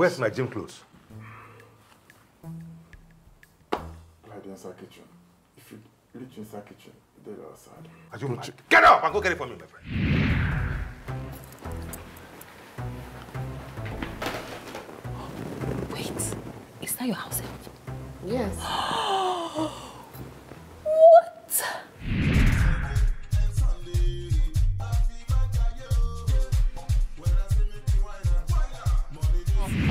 Where's my gym clothes? Right inside kitchen. If you reach inside kitchen, they're outside. Are you mad? Get up and go get it for me, my friend. Wait, is that your house help? Yes.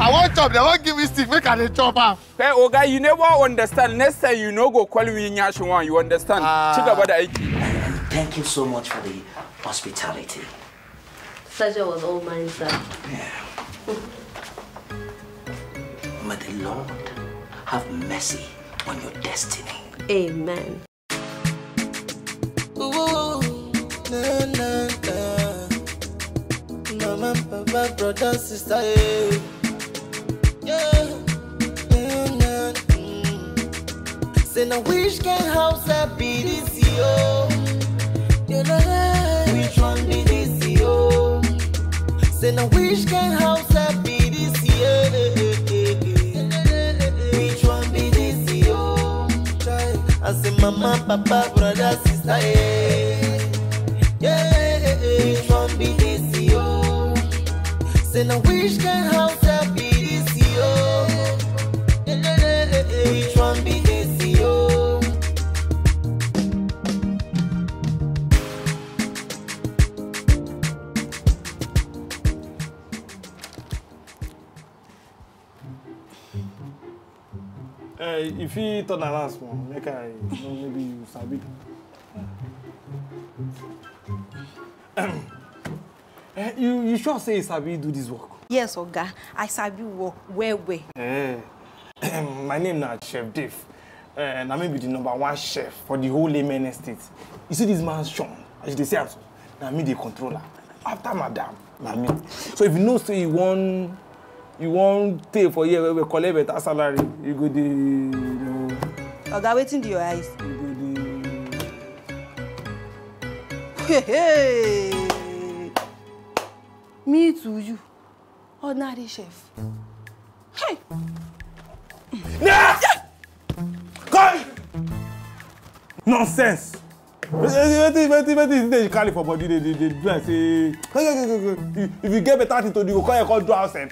I want chop, they won't give me stick, make I dey chop am. Hey, oh, Oga, you never understand. Next time you no go call me Nyash one. You understand? Ci gaba da aiki. Thank you so much for the hospitality. Pleasure was all mine, sir. Yeah. May the Lord have mercy on your destiny. Amen. Ooh, na, na, na. Mama, papa, brother, sister, yeah. Say now which can house I be this na. Which one be this yo? Say now which can house I be this year? Which one be this yo? I say mama, papa, brother, sister, eh. yeah. Yeah, which one be this yo? Say now which can house If you turn around small, make I know maybe you sabi. Uh, you you sure say you sabi do this work? Yes, Oga. I sabi work well well. Eh, my name na Chef Dave. Uh, na me be the number one chef for the whole Amen estate. You see this man Sean, as you dey see am so, na me dey control am. After madam, na me. So if you know say you wan you wan stay for here wey we collect better salary, you go dey you know, Oga, wetin dey your eyes? you go dey Hey, hey. Me to you. Ordinary chef. Hey. Come! Nonsense! Wetin wetin wetin dey carry for body dey dey do like say if you get better thing to do you go come here come do house help.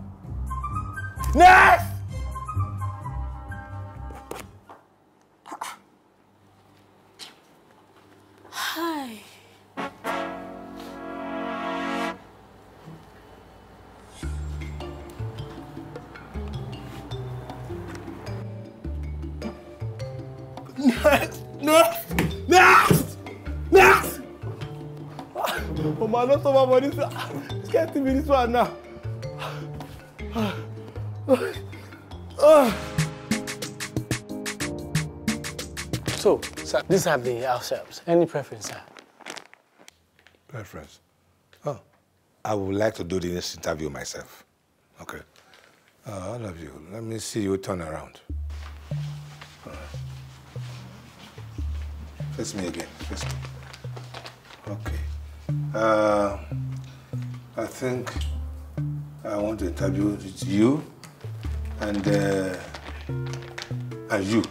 Nes! Hai. Nes! Nes! Nes! Nes! Oh, mano, eu sou uma bonita. Esquece de vir isso, Ana. These are the ourselves. Any preference, sir? Preference. Oh, I would like to do this interview myself. Okay. Uh, all of you, let me see you turn around. Face me again. Face me. Okay. Uh, I think I want to interview you and uh, and you.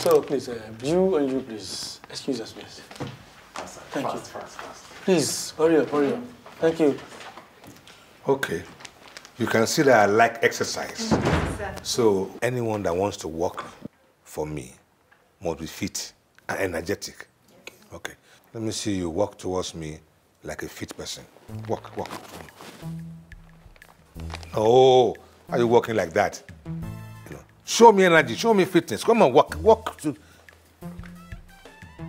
So, please, uh, you and you, please. Excuse us, please. Thank you. Please, hurry up, hurry up. Thank you. Okay. You can see that I like exercise. So anyone that wants to work for me must be fit and energetic. Okay. Let me see you walk towards me like a fit person. Walk, walk. No, are you walking like that? Show me energy, show me fitness. Come on, walk, walk. To...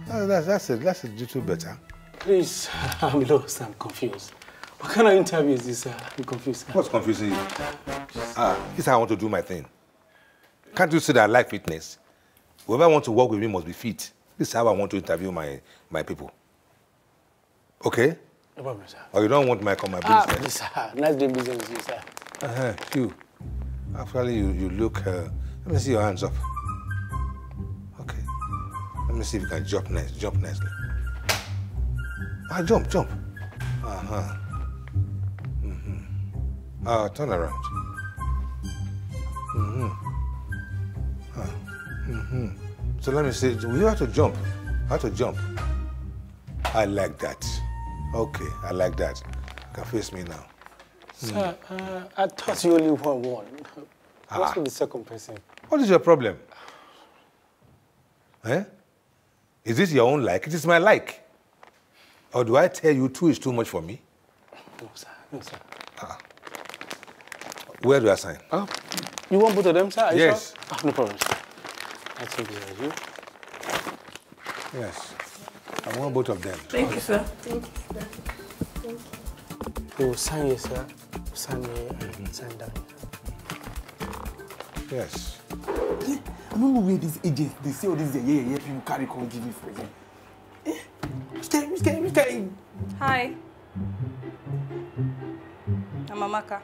Ah, that's, that's, a, that's a little better. Please, I'm lost, I'm confused. What kind of interview is this, sir? I'm confused. What's confusing you? Ah, this is how I want to do my thing. Can't you see that I like fitness? Whoever wants to work with me must be fit. This is how I want to interview my, my people. Okay? No problem, sir. Or you don't want my come my Ah, business? please, sir. Nice doing business with you, sir. Uh-huh, you. Actually, you, you look. Uh, let me see your hands up. Okay. Let me see if you can jump nice. Jump nicely. Ah, jump, jump. Uh huh. Mm-hmm. Ah, turn around. Mm-hmm. Ah. Mm-hmm. So let me see. You have to jump. Have to jump. I like that. Okay, I like that. You can face me now. Sir, uh, I thought you only won one. What's Ah. with the second person? What is your problem? Eh? Is this your own like? It is my like. Or do I tell you two is too much for me? No, sir. No, sir. Where do I sign? Oh, you want both of them, sir? Are you Yes. Sure? Oh, no problem, sir. I'll take it as you. Yes. I want both of them. Thank you, sir. Thank you, sir. Thank You will sign here, sir. Sign here and sign down. Yes. I don't know where these agents, they say all these yeah, yeah, yeah, people carry come give me present. Eh? Which kind, which kind, which kind? Hi. I'm Amaka.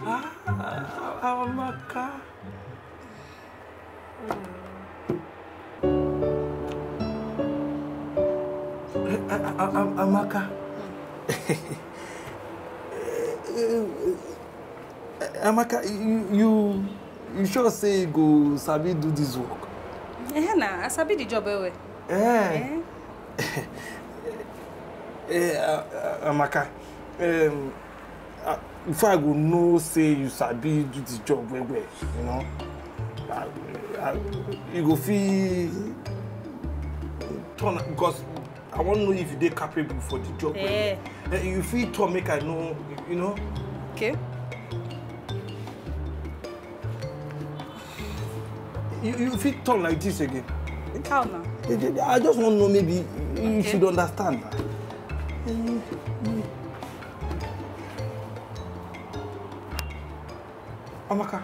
Ah, Amaka. Eh, ah, Amaka. Eh, Amaka, you, you, you sure say you go sabi do this work? Eh, na, I sabi the job well. Eh. Eh, ah, ah, Amaka, um, ah, before I go know say you sabi do the job well well, you know, ah, ah, you go fit turn because I wan know if you dey capable for the job well Eh. well. Eh, you fit turn make I know, you know. Okay. You, you fit turn like this again. How now? Eh, eh, I just wan know maybe you Okay. should understand. na. Eh, eh. Amaka,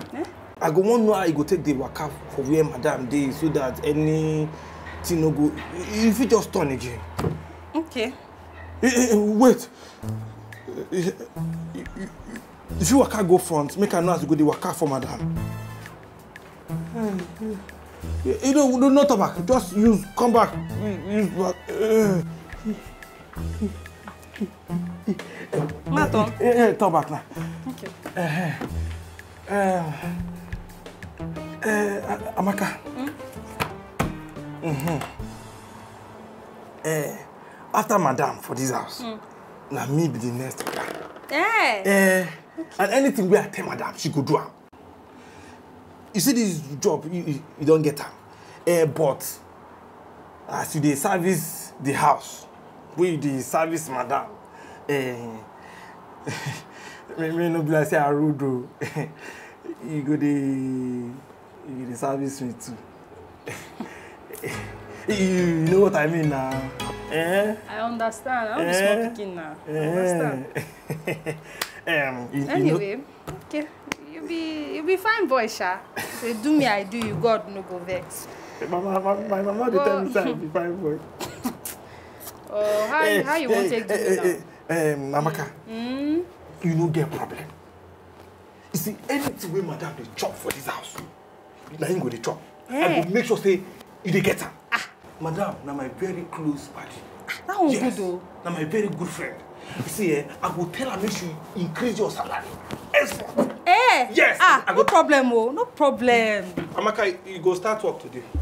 I go wan know how you go take dey waka for where madam dey so that anything no go you fit just turn again. Okay. Eh, eh, eh, wait eh, you waka go front make i know as you go dey waka for madam. You you no no no back just use come back use back. Eh, Ma turn. eh, eh, back na. Okay. Eh, eh, eh, Amaka. Mm-hmm. Eh, after madam for this house, Mm. na me be the next. Eh. Eh, and anything wey I tell madam, she go do am. You see this job, you, you, you don get am. Eh, but as you dey service the house, wey you dey service madam, eh, me me no be like say I rude o. you go dey you go dey service me too. you, you know what I mean na? Eh? I understand. I don't be Eh. small pikin now. I understand. um, you, you know, Anyway, okay. Be you be fine boy, sha. Say do me, I do you. God no go vex. my, my, mama dey tell me say I be fine boy. Oh, how Eh, how you want eh, take do eh, me now? eh, eh, um, Amaka, Mm. you no get problem. You see, anything wey madam dey chop for this house, na him go dey chop. I Eh. go make sure say you dey get am. Madam na my very close padi. That one yes, good o. na my very good friend. You see, eh, I go tell her make she increase your salary. Henceforth. Eh. Yes. Ah, no problem o. No problem. Amaka, you go start work today.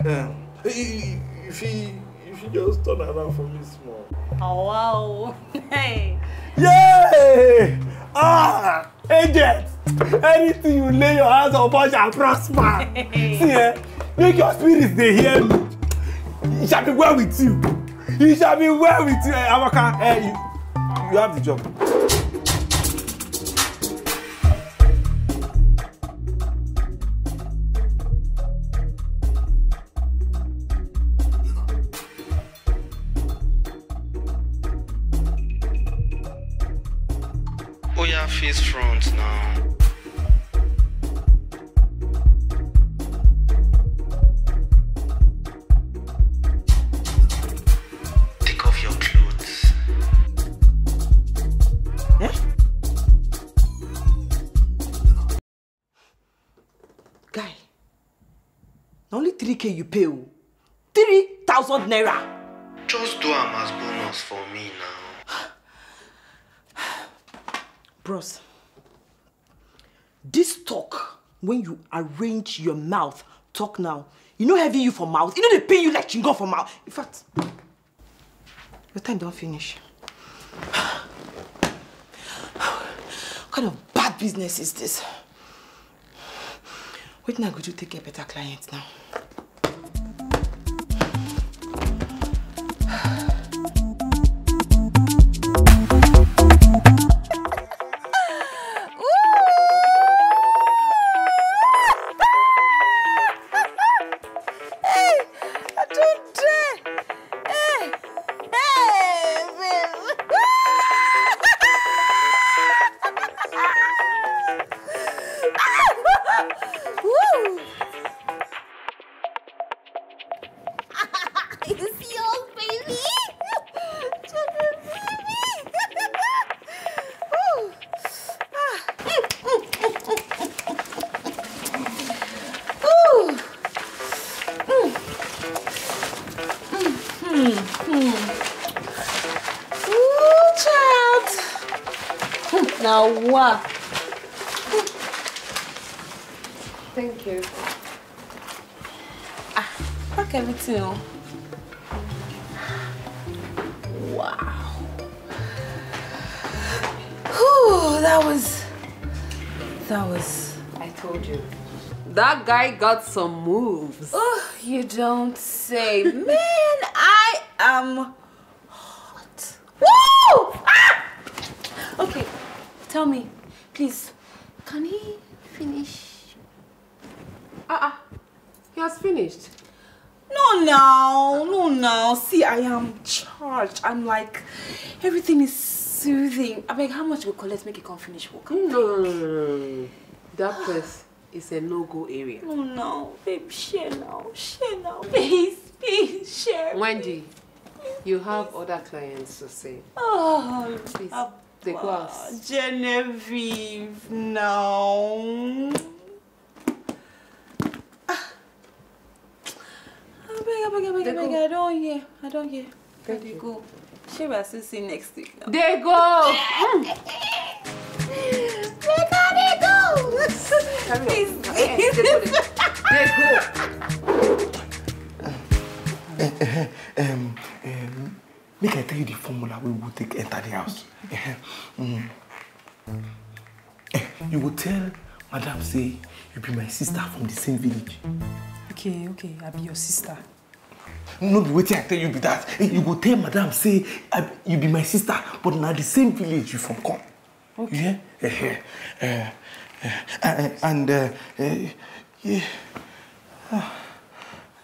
Um, you, you, you, fit you fit just turn around for me small. Oh wow. Hey. Yay! Ah! Agent! Anything you lay your hands upon shall prosper. See, eh? Make your spirits dey hear me. It shall be well with you. It shall be well with you. Eh, Amaka, eh, you, You have the job. Oh, Oya face front now. 3k pay o. 3,000 naira. Just do am as bonus for me now. Bros, this talk, when you arrange your mouth, talk now. You know heavy you for mouth. You know they pay you like chingo for mouth. In fact, your time don't finish. What kind of bad business is this? Wait now, could you take a better client now. Pack everything on. Wow. Whew, that was. That was. I told you. That guy got some moves. Oh, you don't say. Man, I am hot. Woo! Ah! Okay, tell me, please, can he finish? Ah, uh, he has finished. No, no, no, no. See, I am charged. I'm like, everything is soothing. I mean, how much will collect make it come finish work? No, no, no, no, no. That place is a no-go area. No, no, babe, share now, share now. Please, please, share. Wendy, you have other clients to see. Oh, Please, they go out. Genevieve, no. I don't hear, I don't hear. Where they go? Share will still see next week now. They go. Where can they go? Please, They go. um, um, make I tell you the formula we will take enter the house. Eh, mm. Eh, You will tell Madam say you be my sister from the same village. Okay, okay, I be your sister. No be wetin I tell you be that. Eh, You go tell Madam say I, you be my sister but na the same village you from come. Okay. Yeah? Eh, eh, eh, eh, eh, and uh, uh, yeah. Ah,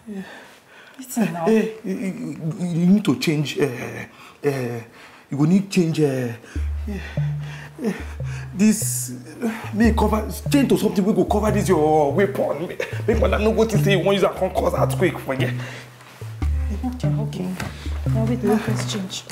yeah. Now. Eh, you, you, you need to change. Uh, uh, you go need change. Uh, uh, this uh, make cover change to something wey go cover this your weapon. Make, make madam no go think say you wan use am come cause earthquake for here. Okay, okay. Now wait, now let's change.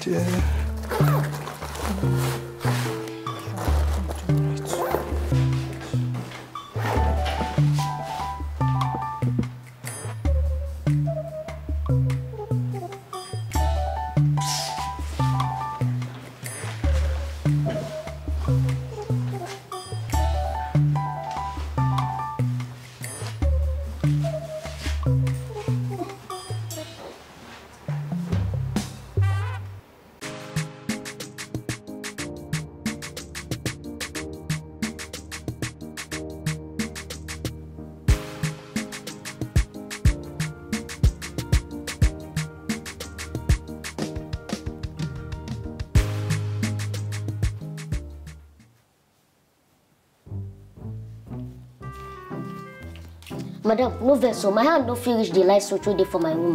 Madam, no vessel. o. My hand no fit reach the light switch wey dey for my room.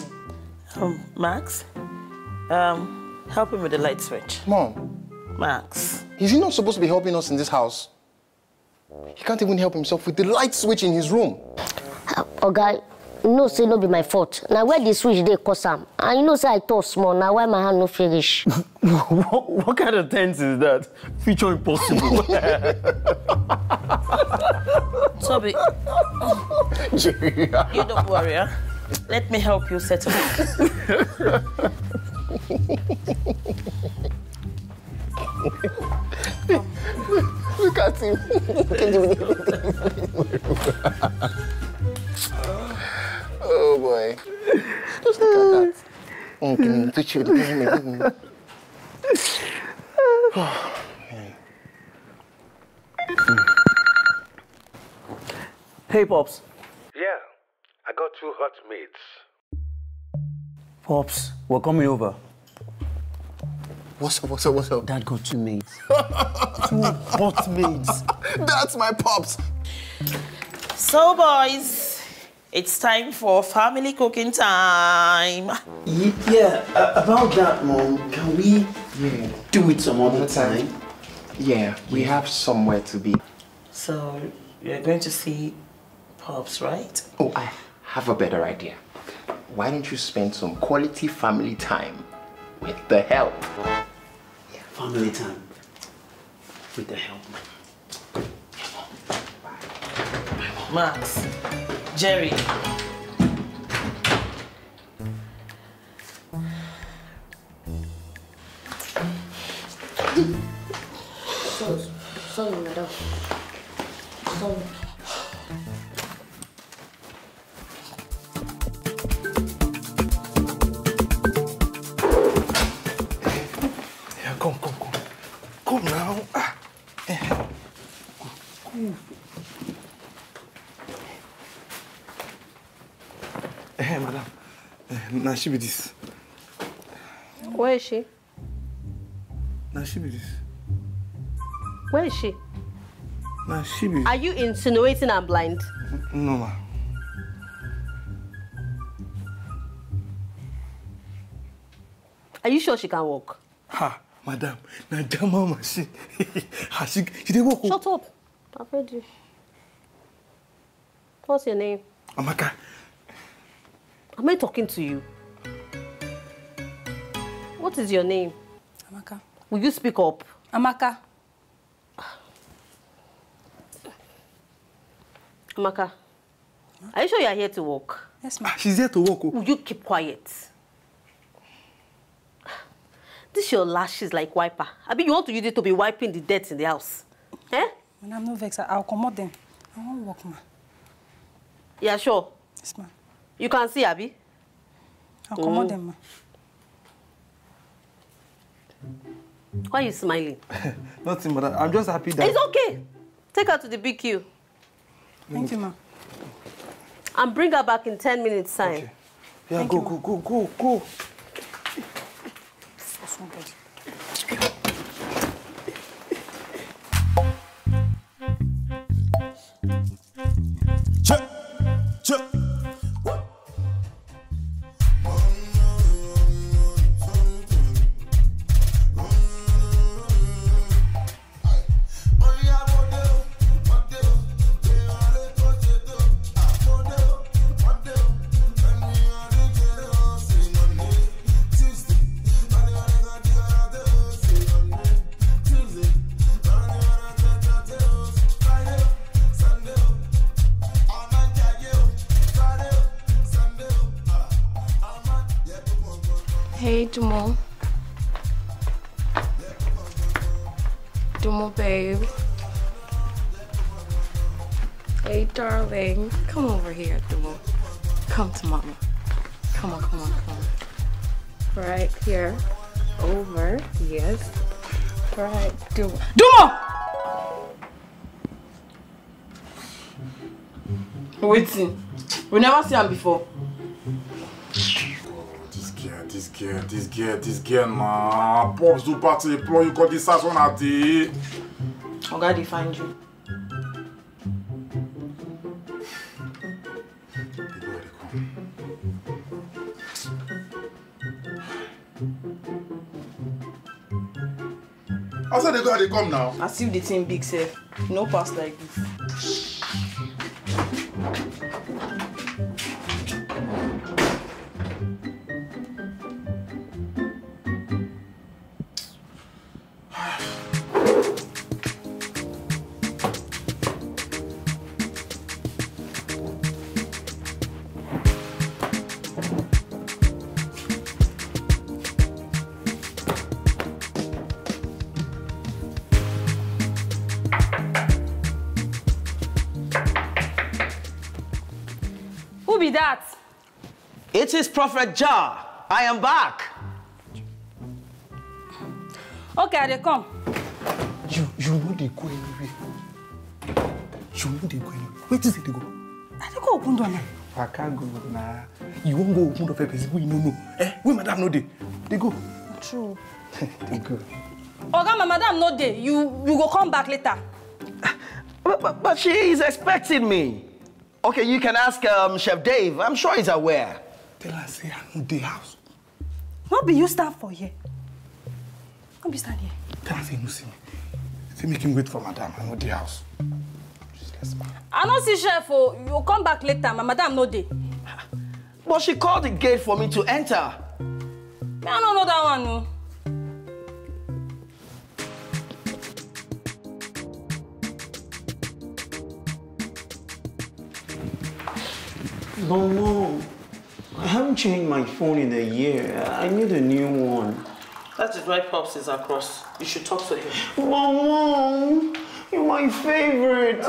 Um, Max, um, help him with the light switch. Mom. Max. Is he not supposed to be helping us in this house? He can't even help himself with the light switch in his room. Oga, you know say no be my fault. Now where the switch dey cause am? And you know say I talk small, Now why my hand no fit reach. what, what kind of tense is that? Future impossible. Toby, oh. you don't worry, huh? Let me help you settle it. Look at him. oh boy. Just look at that. Teach you. Hey, Pops. Yeah, I got two hot mates. Pops, we're coming over. What's up, what's up, what's up? Dad got two maids. two hot maids. That's my pops. So, boys, it's time for family cooking time. Yeah, uh, about that, Mom, can we Yeah. do it some other time? Yeah, we have somewhere to be. So, you're going to see Pops, right? Oh, I have a better idea. Why don't you spend some quality family time with the help? Yeah. Family time. With the help. Max, Jerry. Sorry, sorry, madam. Sorry. Now she be this. Where is she? Now she be this. Where is she? Now she be. Are you insinuating I'm blind? No, ma. Are you sure she can walk? Ha, madam. Now Jama machine. ha, she, she dey walk. oh. Shut up. I've heard you. What's your name? Amaka. Am I talking to you? What is your name? Amaka. Will you speak up? Amaka. Amaka, are you sure you are here to work? Yes, ma'am. She's here to work. Will you keep quiet? This your lashes like wiper. I mean, you want to use it to be wiping the dirt in the house. Eh? Madam, no vex. I'll commode them. I won't work, ma. Yeah, sure. Yes, ma'am. You can see, Abby. I'll commode Mm. them, ma. Why are you smiling? Nothing, madam. I'm just happy that. It's okay. Take her to the BQ Thank you, ma. and bring her back in 10 minutes' time. Yeah, go, go, go, go, go. Hey, Dumo, babe. Hey, darling. Come over here, Dumo. Come to mama. Come on, come on, come on. Right here. Over. Yes. Right. Dumo. Dumo! Waiting. We never see him before. Girl, this girl, this girl, man. Pops do party, employ you got this house on a day. Oga, they find you. I said they go, they come now. As if the thing big, sir. No pass like this. It is Prophet Ja. I am back. Okay, I dey come. You, you know they go anywhere. You know they go anywhere. Where is it they go? I dey go open door now. I can't go now. You won't go open door for person wey you no know. Eh, where madam no dey? They go. True. they go. Oga, my madam no dey. You you go come back later. But, but, but she is expecting me. Okay, you can ask um, Chef Dave. I'm sure he's aware. Tell her say I no dey house. No be you stand for here. No be stand here. Tell her say no see me. Say make him wait for madam. I no dey house. I no see chef o. You go come back later. My madam no dey. But she called the gate for me to enter. Me, I no know that one o. But mom, I haven't changed my phone in a year. I need a new one. That is why Pops is across. You should talk to him. But mom, you're my favorite.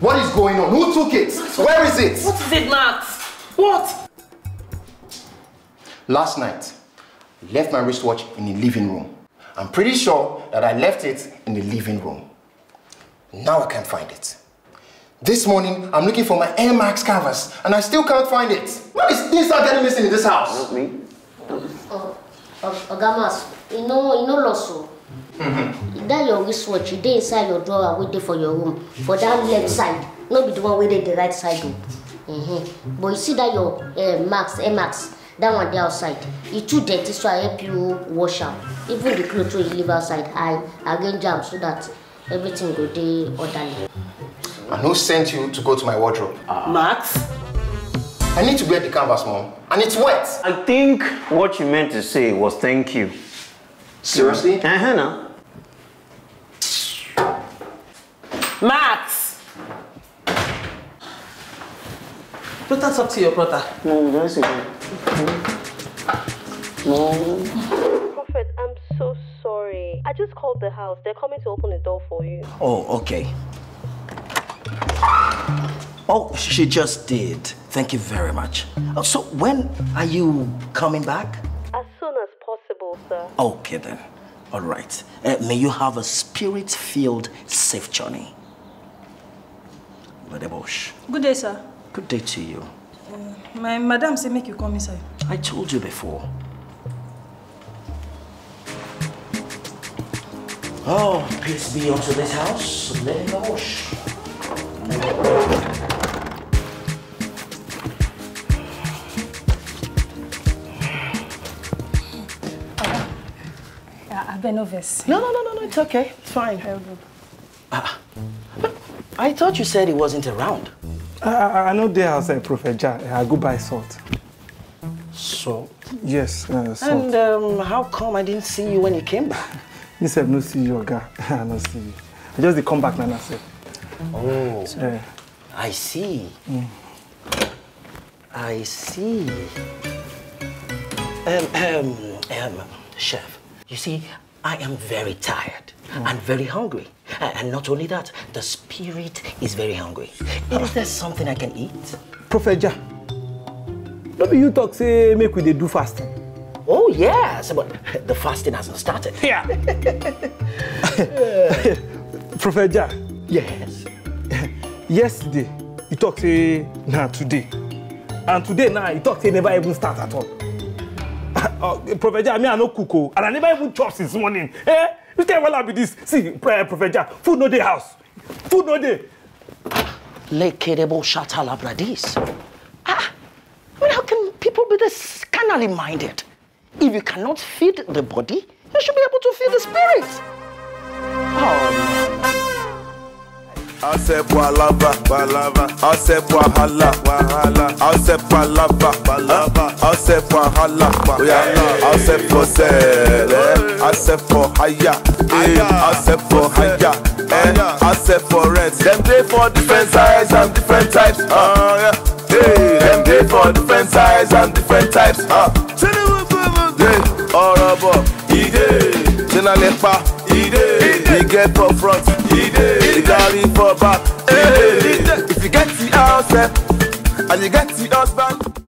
What is going on? Who took it? Where is it? What is it, Max? What? Last night, I left my wristwatch in the living room. I'm pretty sure that I left it in the living room. Now I can't find it. This morning, I'm looking for my Air Max canvas, and I still can't find it. Why is things start getting missing in this house? me. Oh, oh, Oga Mas, you know, you know loss o. That your wristwatch, e dey inside your drawer dey for your room, for that left side, no be the one wey dey the right side o. Mm-hmm. But you see that your uh, Max, Air Max, that one dey outside. E too dirty so I help you wash am. Even the cloth wey you leave outside, I arrange am so that everything go dey orderly. And who sent you to go to my wardrobe? Max? I need to wear the canvas, mom. And it's wet. I think what you meant to say was thank you. Seriously? Uh-huh, now. Max! Better talk to your brother. No, that's okay. No. Prophet, I'm so sorry. I just called the house. They're coming to open the door for you. Oh, okay. Oh, she just did. Thank you very much. Oh, so when are you coming back? As soon as possible, sir. Okay then. All right. Uh, may you have a spirit-filled, safe journey. Badebosh. Good day, sir. Good day to you. My madam say make you come inside. I told you before. Oh, peace be unto this house. Badebosh. Yeah, I beg no vex. No, no, no, no, no, it's okay. It's fine. Ah, but I thought you said he wasn't around. I, I, I know they outside Prophet Ja. I go buy salt. Salt? Yes, uh, salt. And um, how come I didn't see you when you came back? Me sef no see you, Oga. I no see you. I just dey come back now, now sef. Oh. I see. I see. Um, um, um, chef, you see, I am very tired and very hungry. And not only that, the spirit is very hungry. Is there something I can eat? Prophet Ja, no be you talk say make we dey do fasting. Oh, yes, but the fasting hasn't started. Yeah. Prophet Ja. Yes. Yesterday, you talk say na today. And today now, you talk say never even start at all. uh, Prophet Jah, me I no cook o, and I never even chop since morning. Eh? Kind of wahala be this? See, uh, Prophet Jah, food no dey house. Food no dey. Lekedebo shatalabradis. Ah, I mean, how can people be this carnally minded? If you cannot feed the body, you should be able to feed the spirit. Ase palava, palava. Ase wahala, wahala. Ase palava, palava. Ase wahala, wahala. Ase for sale. Ase for hire, eh. Ase for hire, eh. Ase for rent. Them dey for different size and different types. Uh, yeah. Hey, them dey for different size and different types. Uh. Dey ọ̀rọ̀ bọ̀, ìdè. He get for front, ìdè. He carry for back, ìdè. If you get the house, eh, and you get the husband.